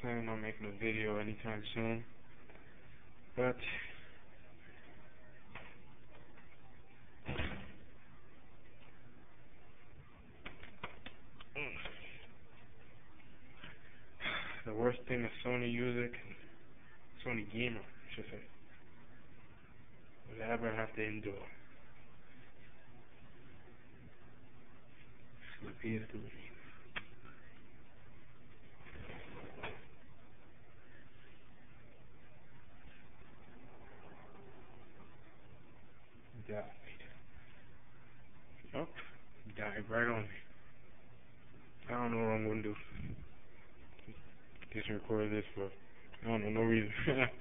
planning on making a video anytime soon. But the worst thing is Sony Music, Sony Gamer, I should say, would ever have to endure. Died. Oh, died right on me. I don't know what I'm gonna do. Just record this for I don't know no reason.